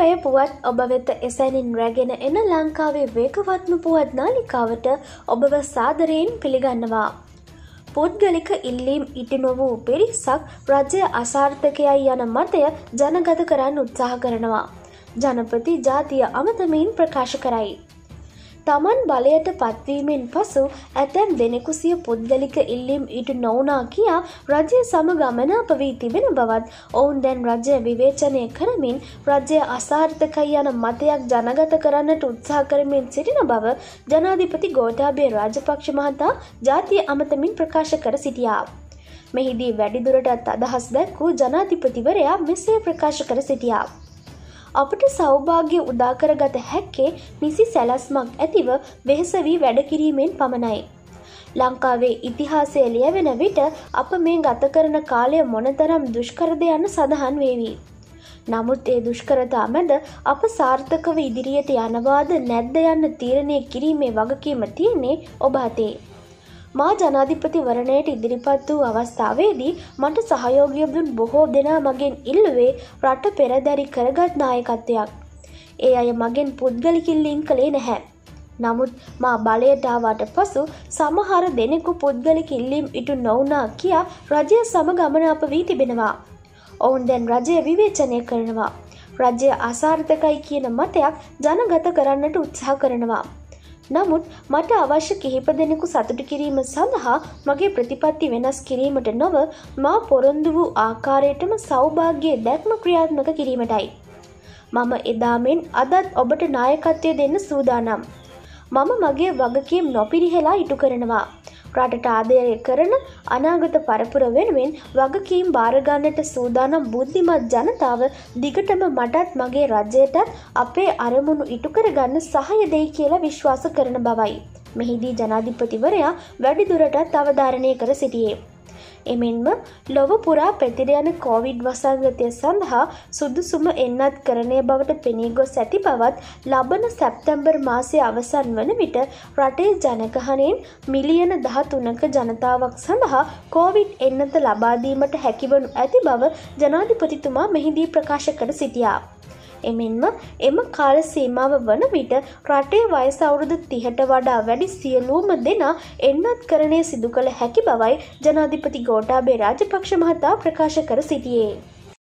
පැය පුවත් ඔබ වෙත එසැනින් රැගෙන එන ලංකාවේ වේගවත්ම පුවත් නාලිකාවට ඔබව සාදරයෙන් පිළිගන්නවා. පුද්ගලික ඉල්ලීම් ඉටි නොවූ පිරිසක් රජය අසාර්ථකයයි යන මතය ජනගත කරන්න උත්සාහ කරනවා. ජනපති ජාතිය අමතමින් ප්‍රකාශ කරයි. තමන් බලයට පත්වීමෙන් පසු ඇතැම් දෙනෙකු සිය පුද්ගලික ඉල්ලීම් ඉටු නොවනා කියා රජය සම ගමනාප වී තිබෙන බවත් ඔවුන් දැන් රජය විවේචනය කරමින් රජය අසාර්ථකයි යන මතයක් ජනගත කරන්නට උත්සාහ කරමින් සිටින බව ජනාධිපති ගෝටාබේ රාජපක්ෂ මහතා ජාතිය අමතමින් ප්‍රකාශ කර සිටියා. මෙහිදී වැඩිදුරටත් අදහස් දැක්වූ ජනාධිපතිවරයා මෙසේ ප්‍රකාශ කර සිටියා. අපට සෞභාග්‍ය උදාකරගත හැක්කේ නිසි සැලස්මක් ඇතිව වෙහෙස වී වැඩකිරීමෙන් පමණයි. ලංකාවේ ඉතිහාසය ලියවෙන විට අප මේ ගත කරන කාලය මොනතරම් දුෂ්කරද යන්න සඳහන් වේවී. නමුත් ඒ දුෂ්කරතා මැද අප සාර්ථකව ඉදිරියට යනවාද නැද්ද යන්න තීරණය කිරීමේ වගකීම තියන්නේ ඔබ අතේ. මා ජනාධිපතිවරණයට ඉදිරිපත් වූ අවස්ථාවේදී මට සහයෝගය දුන් බොහෝ දෙනා මගෙන් ඉල්ලුවේ රට පෙරදැරි කරගත් නායකත්වයක්. ඒ අය මගෙන් පුද්ගලිකිල්ලින් කළේ නැහැ. නමුත් මා බලයටාවට පසු සමහර දෙනෙකු පුද්ගලික ඉල්ලීම් ඉටු නොවනා කියා රජය සම ගමනාප වී තිබෙනවා. ඔවුන් දැන් රජය විවේචනය කරනවා. රජය අසාර්ථකයි කියන මතයක් ජනගත කරන්නට උත්සාහ කරනවා. නමුත් මට අවශ්‍ය කිහිප දෙනෙකු සතුට කිරීම සඳහා මගේ ප්‍රතිපත්ති වෙනස් කිරීමට නොව මා පොරොන්දු වූ ආකාරයටම සෞභාග්‍යය දැක්ම ක්‍රියාත්මක කිරීමටයි. මම එදාමෙන් අදත් ඔබට නායකත්වය දෙන්න සූදානම්. මම මගේ වගකීම් නොපිරිහෙලා ඉටු කරනවා. රටට ආදරය කරන අනාගත පරපුර වෙනුවෙන් වගකීම් භාරගන්නට සූදානම් බුද්ධිමත් ජනතාව දිගටම මටත් මගේ රජයටත් අපේ අරමුණු ඉටුකරගන්න සහය දෙයි කියලා විශ්වාස කරන බවයි. මෙහිදී ජනාධිපතිවරයා වැඩිදුරටත් අවධාරණය කර සිටියේ. එමෙන්ම ලොව පුරා පැතිර යන කෝවිඩ් වසංගතය සඳහා සුදුසුම එන්නත් කරණය බවට පෙනී ගොස් ඇති බවත් ලබන සැප්තැම්බර් මාසය අවසන් වන විට රටේ ජනගහනයෙන් මිලියන දහතුනක ජනතාවක් සඳහා කෝවිඩ් එන්නත ලබාදීමට හැකිවනු ඇති බව ජනාධිපතිතුමා මෙහිදී ප්‍රකාශ කර සිටියා. එමෙන්ම එම කාල සීමාව වන විට රටේ වයස අවුරුදු තිහට වඩා වැඩි සියලූම දෙනා එන්නත් කරණය සිදු කළ හැකි බවයි ජනාධිපති ගෝටාබේ රාජපක්ෂ මහතා ප්‍රකාශ කර සිටියේ.